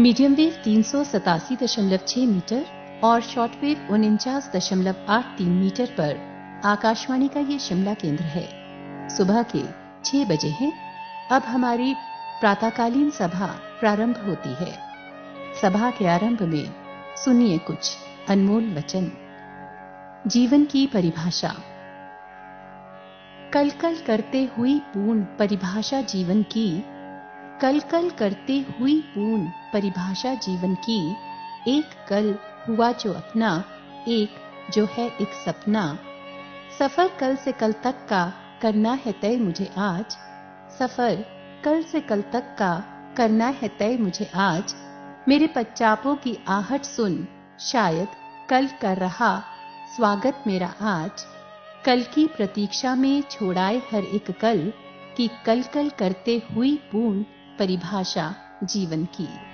Medium wave तीन metre और short wave उनचास दशमलव आठ तीन मीटर पर आकाशवाणी का ये शिमला केंद्र है। सुबह के छह बजे हैं। अब हमारी प्रातःकालीन सभा प्रारंभ होती है। सभा के आरंभ में सुनिए कुछ अनमोल वचन। जीवन की परिभाषा। कल कल करते हुई पूर्ण परिभाषा जीवन की कल कल करते हुई पूर्ण परिभाषा जीवन की एक कल हुआ जो अपना, एक जो है एक सपना। सफ़र कल से कल तक का करना है तय मुझे आज। सफ़र कल से कल तक का करना है तय मुझे आज। मेरे पच्चापों की आहट सुन शायद कल कर रहा स्वागत मेरा आज। कल की प्रतीक्षा में छोड़ाए हर एक कल की कल कल करते हुई पूर्ण परिभाषा जीवन की।